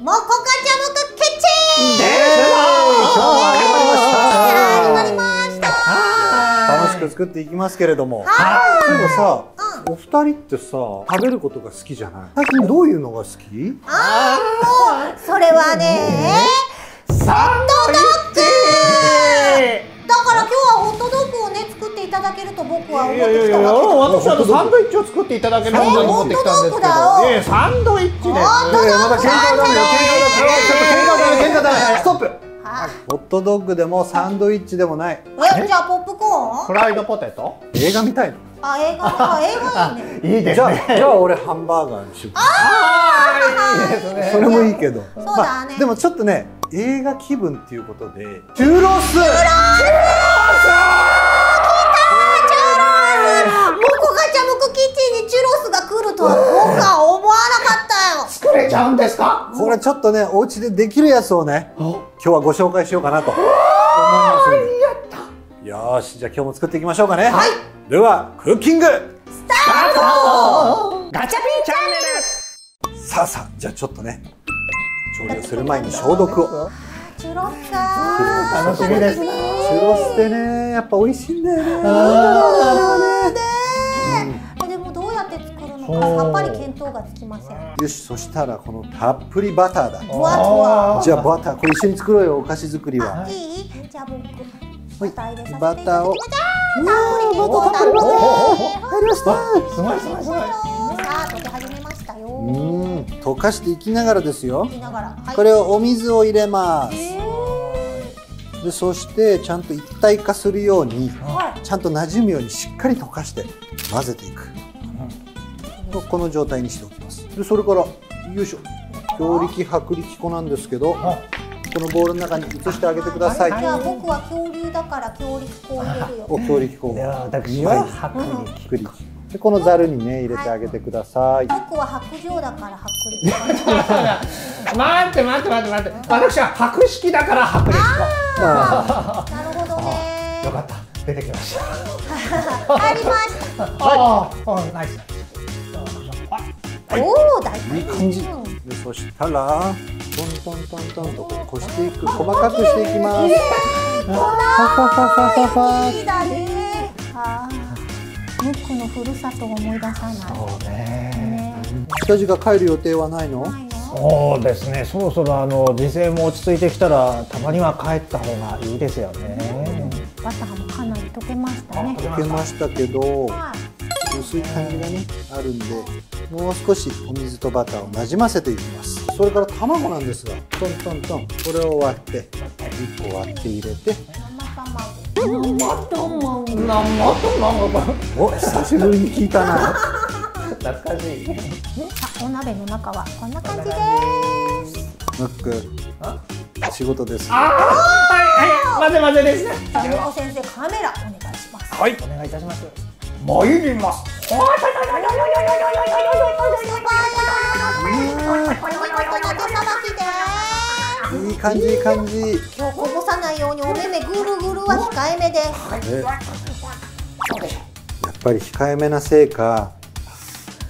もこかちゃむくキッチン始まりました。楽しく作っていきますけれども。はそうい。えばさ、うお二人ってさ食べることが好きじゃない？最近どういうのが好き？あーもうそれはねサンドイッチだから今日はホットドッグをねただけると僕は思っいやいてきたやいやわけです私はあのサンドイッチを作っていただけるもの。に持ってきたんですけどえサンドイッチですまた喧嘩だめよ喧嘩だめよちょっと喧嘩だめ喧嘩だめストップ。はホットドッグでもサンドイッチでもない。えじゃあポップコーン？フライドポテト？映画見たいのあ映画あ映画いいね。いいでじゃあじゃあ俺ハンバーガーにしよう。あーいいですね。それもいいけど。そうだね。まあ、でもちょっとね映画気分っていうことで。チュロス。もこかちゃむくキッチンにチュロスが来るとは僕は思わなかったよ作れちゃうんですか？これちょっとねお家でできるやつをね今日はご紹介しようかなと思いますよーしじゃあ今日も作っていきましょうかね。はい。ではクッキング。ガチャピンチャンネさあさあじゃあちょっとね調理をする前に消毒を。チュロスかル楽しみです。チュロスってねやっぱ美味しいんだよね。ねのかさっぱり見当がつきません。よしそしたらこのたっぷりバターだ。ふわふわ。じゃあバターこれ一緒に作ろうよお菓子作りは。あいいじゃあ僕はいバター入れさバターを。じゃあたっぷりバターね入り。ましたすごいすごいすごい。さあ溶け始めましたよ。うーん溶かしていきながらですよ。言いながらはい。これをお水を入れます。えでそしてちゃんと一体化するようにーはい。ちゃんと馴染むようにしっかり溶かして混ぜていく。とこの状態にしておきます。でそれからよいしょ。強力薄力粉なんですけどこのボウルの中に移してあげてください。じゃあ僕は恐竜だから強力粉を入れるよ。お強力粉を。では私ははい薄力薄力でこのざるにね入れてあげてください。僕は白状だから薄力粉。待って待って待って待って。私は白式だから薄力まあなるほどね。粉よかった。出てきました。入りましたああナイスおお大いい感じでそしたらトントントントンとこしていく。細かくしていきます。ファファファだねムックのふるさとを思い出さないそうねね下地が帰る予定はないのそうですねそろそろあの時勢も落ち着いてきたらたまには帰った方がいいですよねバターもかなり溶けましたね溶けましたけどはい薄い感じがねあるんでもう少しお水とバターをなじませていきます。それから卵なんですがトントントンこれを割って1個割って入れて。生卵。生卵。お久しぶりに聞いたな懐かしいさお鍋の中はこんな感じですムック仕事ですあはいはい混ぜ混ぜですねじゃあもこ先生カメラお願いしますはいお願いいたします参りますいい感じいい感じ今日こぼさないよう。にお目目ぐるぐるは控えめですやっぱり控えめなせいか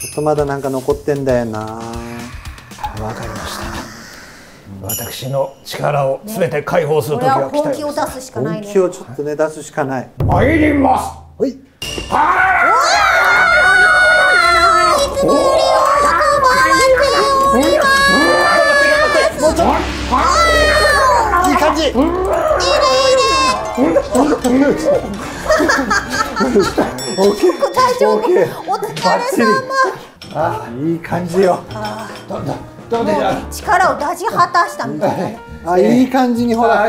ちょっとまだなんか残ってんだよなわかりました私の力をすべて解放する時が来た本気を出すしかないね本気をちょっとね出すしかない参りますはいいい感じ。副隊長もお疲れ様いい感じよ。力を出し果たしたみたいな。ねあいい感じにほら。あ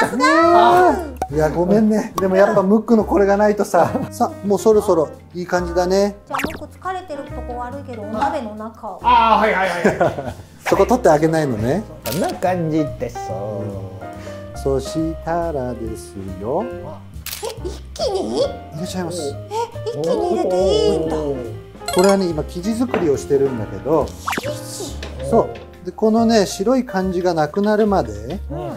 さすがいやごめんね。でもやっぱムックのこれがないとさ。さもうそろそろいい感じだね。じゃあ僕疲れてるとこ悪いけどお鍋の中を。ああはいはいはいはい。そこ取ってあげないのね。こんな感じです。そしたらですよ。え一気に？入れちゃいます。え一気に入れていいんだ。これはね今生地作りをしてるんだけど。そう。でこのね白い感じがなくなるまでうん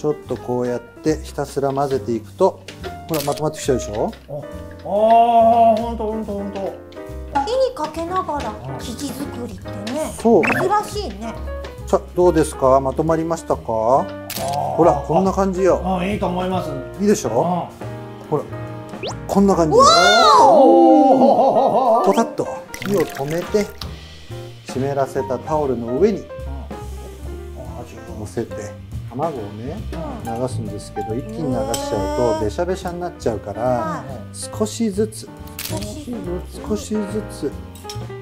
ちょっとこうやってひたすら混ぜていくとほらまとまってきちゃうでしょ？ああ本当本当本当火にかけながら生地作りってね。そう。珍しいね。さあどうですか？まとまりましたか？ほほらこんな感じよ。あいいと思います。いいでしょ？あほらこんな感じ。おポタッと。火を止めて湿らせたタオルの上に乗せて卵をね流すんですけど一気に流しちゃうとべしゃべしゃになっちゃうからは少しずつ少し少しずつ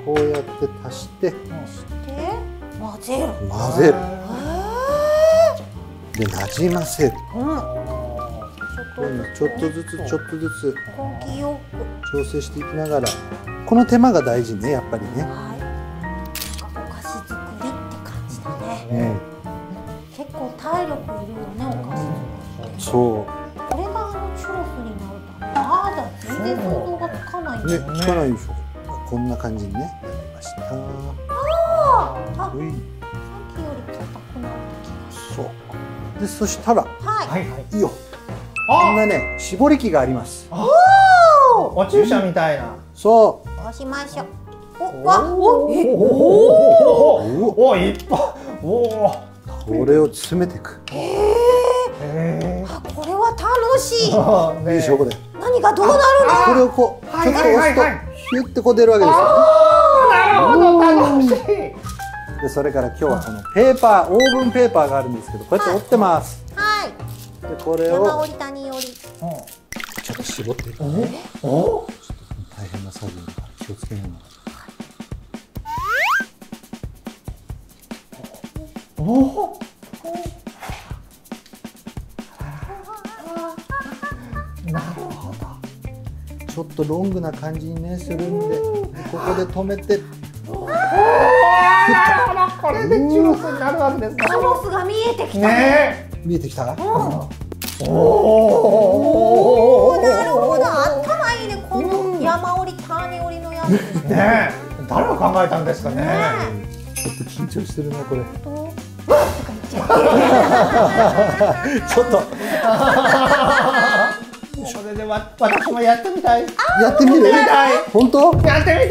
こうやって足してで混ぜる。混ぜる。へでなじませる。ちょっとずつちょっとずつ。調整していきながらこの手間が大事ねやっぱりね。はい。お菓子作りって感じだね。ねそこれがあのチュロスになるとまだ全然想像がつかないんだようね聞かないでしょ。こんな感じにねなりましたあさういっきより硬くなった気がすそう。でそしたらるはい。はいはいよ。こんあなね絞り器があります。お注射みたいな。そ押しましょう。お！わお！えお！うお！お！いっぱいお！お！これを詰めていくへあこれは楽しい。え。いいでしょこれ何がどうなるこれをこうちょっはいと押すとはいヒュッてこう出るわけですよ。なるほど楽しい。でそれから今日はこのペーパーオーブンペーパーがあるんですけどこうやって折ってます。のはい。でこれを。山折り谷折り。ちょっと絞って。いくおお大変な作業だから気をつけながらおおちょっとロングな感じにねするんででここで止めて。おおなるほどこれでチュロスになるわけですね。チュロスが見えてきた。ね見えてきた？えおおおなるほど頭いいねこの山折り谷折りのやつ。ね誰が考えたんですかね。ちょっと緊張してるねこれ。ちょっとわ私もやってみたい。やってみる？本当？やってみたい。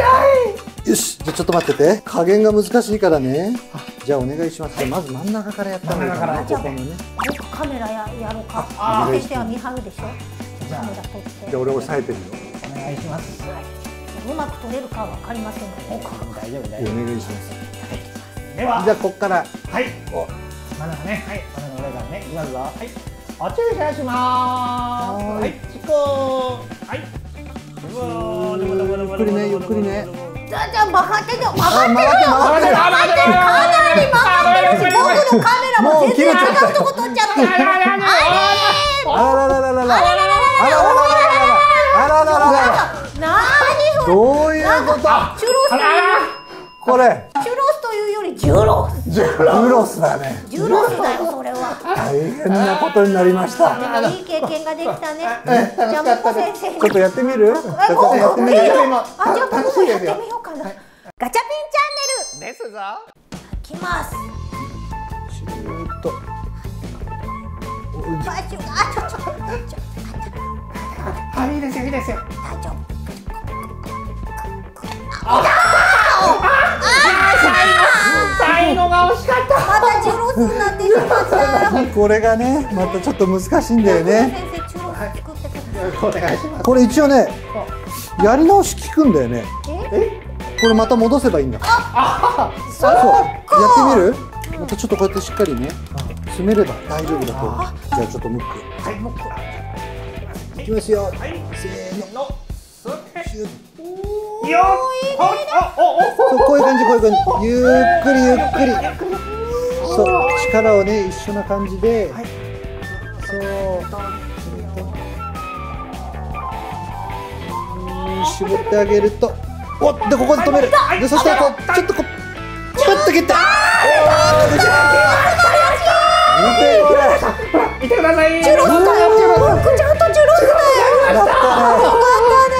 よしじゃあちょっと待ってて。加減が難しいからね。じゃあお願いします。まず真ん中からやった方がいいかなここのね。僕カメラややろうか。あ先生は見張るでしょ。じゃあじ俺押さえてるよお願いします。うまく撮れるかは分かりませんが大丈夫大お丈願いします。夫では。じゃあこっから。はい。お。真ん中ね。はい。真ん中の上からね。いきますぞはい。お注射しまーす。ははいいチコーはい。ゆっくりねゆっくりね。じゃあじゃあ曲がってて曲がって回ってあ待ってかなり曲がってるし僕のカメラも全然違うとこ撮っちゃって。あららららあららららららあららららあらららら何それどういうことチュロスこれチュロスというよりジュロスジュロスだねジュロスだよ大変なことになりました。でもいい経験ができたね。じゃあもこ先生。にちょっとやってみる？やってみる？あじゃあ僕もやってみようかな。ガチャピンチャンネル。ですぞ。いきますシューッとあちょあちょちょちょはいいいですよいいですよ大丈夫最たジュロスになってしまったこれがねまたちょっと難しいんだよね。これ一応ねやり直し効くんだよね。え？これまた戻せばいいんだ。そう。そうやってみる？またちょっとこうやってしっかりね詰めれば大丈夫だと思う。じゃあちょっとムック。はい。もういきますよ。はい。せーの。よっこういう感じこういう感じ。ゆっくり。ゆっくりそう力をね一緒な感じで、はい。そう。うん絞ってあげるとおっでここで止める。はい。でそしたらこうちょっとこうちょっと切ったおー出ちゃう見てくださいチュロスだよ僕ちゃんとチュロスだよやったねよかったね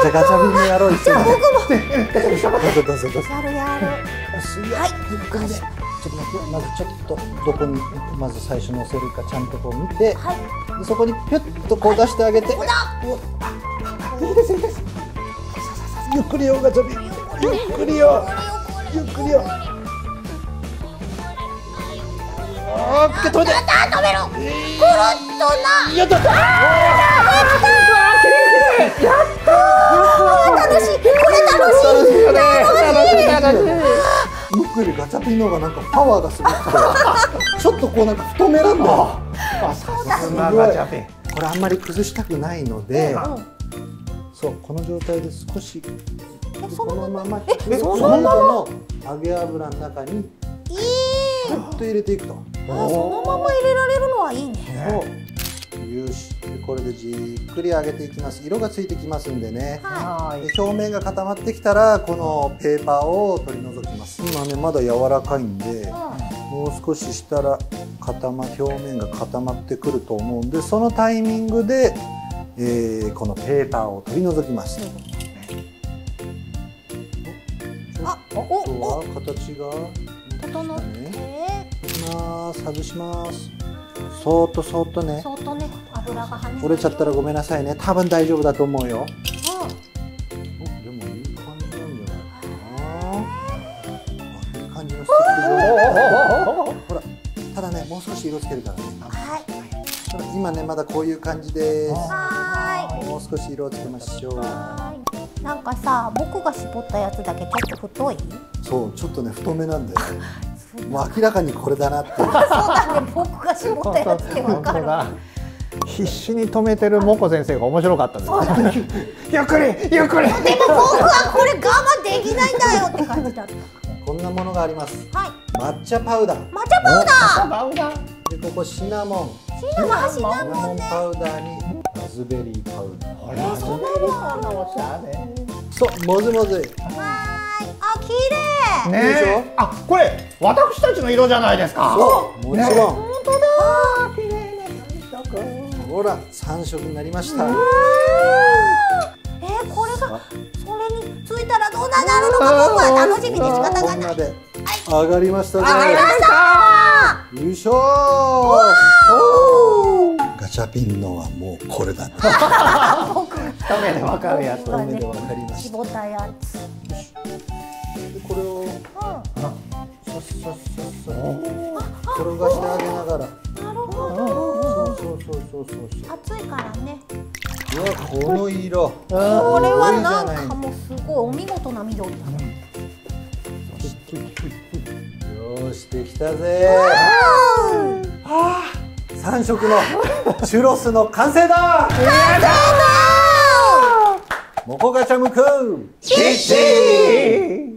じゃあガチャビンもやろう一緒に僕もどうぞどうぞどうぞやるやるはいまずちょっとどこにまず最初乗せるかちゃんとこう見てはい。でそこにピュッとこう出してあげて、ここだいいですいいですゆっくりよガチャビンゆっくりよゆっくりよあー止めてやっ止めるくるっとなやった楽しいこれ楽しい楽しい楽しい楽しいムックよりガチャピンの方がなんかパワーがすごくて ちょっとこうなんか太めなんだよ。あさすがガチャピン。これあんまり崩したくないので、そうこの状態で少しそのこのままえそのまま？の揚げ油の中にいっと入れていくと。あそのまま入れられるのはいいねよしでこれでじっくり揚げていきます。色がついてきますんでね。ははい。で表面が固まってきたらこのペーパーを取り除きます。今ねまだ柔らかいんでもう少ししたら固ま表面が固まってくると思うんでそのタイミングで、えーこのペーパーを取り除きます。ああとお。は形が整って。ます。外しますそーっとそーっとね。そっとね油が跳ね折れちゃったらごめんなさいね。多分大丈夫だと思うよ。うおでもいい感じなんじゃないかなあいい感じのステほらただねもう少し色つけるからね。んはい。今ねまだこういう感じです。はーい。もう少し色をつけましょう。はーい。なんかさ僕が絞ったやつだけちょっと太い？そうちょっとね太めなんだよ もう明らかにこれだなっていう。そうだね僕が絞ったやつでわかる。本当だ必死に止めてるモコ先生が面白かったです。ゆっくりゆっくり。でも僕はこれ我慢できないんだよって感じだった。こんなものがあります。はい。抹茶パウダー。抹茶パウダー。バウダでここシナモン。シナモンシナモンね。モンパウダーにラズベリーパウダー。ーそんなにおしゃれそうもずもず。はーい。あ綺麗ね。ょ？えあこれ私たちの色じゃないですか。そう。もちろん、本当だ。綺麗なほら三色になりました、えー、これがそれについたらどうなるのか僕は楽しみで仕方がない。こんなで上がりましたね、上がりました。よいしょー。ガチャピンのはもうこれだね 僕。が一目でわかるやつ。一目でわかりました。絞ったやつ。でこれをうさっさっさっさ転がしてあげながら。んなるほど。そうそうそうそうそう。暑いからねうわこの色。これはなんかもうすごいお見事な緑だね。よーしできたぜ。三色のチュロスの完成だ。モコガチャムくんキッチン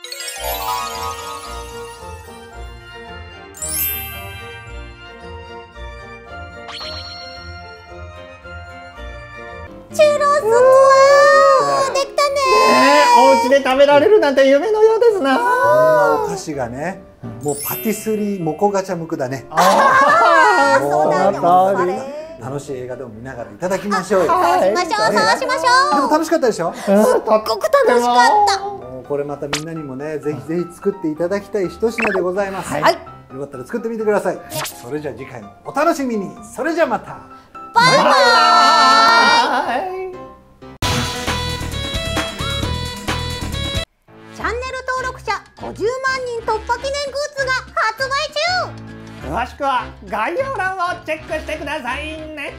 食べられるなんて夢のようですな。こんなお菓子がねもうパティスリーモコガチャムクだね。あー。そうだよねその通りお疲れ。楽しい映画でも見ながらいただきましょうよ。そうしましょうそうしましょう。でも楽しかったでしょ？すっすっごく楽しかった。もうこれまたみんなにもねぜひぜひ作っていただきたい一品でございます、はい。よかったら作ってみてください。それじゃあ次回もお楽しみに。それじゃあまた。バイバイ。はいチ万人突破記念グッズが発売中。詳しくは概要欄をチェックしてくださいね。